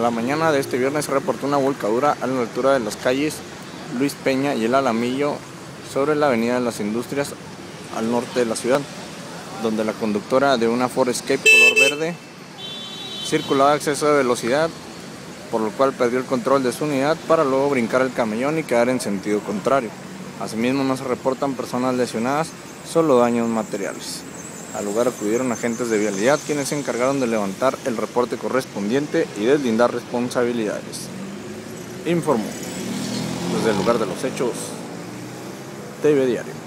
la mañana de este viernes se reportó una volcadura a la altura de las calles Luis Peña y el Alamillo sobre la avenida de las Industrias al norte de la ciudad, donde la conductora de una Ford Escape color verde circulaba a exceso de velocidad, por lo cual perdió el control de su unidad para luego brincar el camellón y quedar en sentido contrario. Asimismo no se reportan personas lesionadas, solo daños materiales. Al lugar acudieron agentes de vialidad quienes se encargaron de levantar el reporte correspondiente y deslindar responsabilidades. Informó desde el lugar de los hechos TV Diario.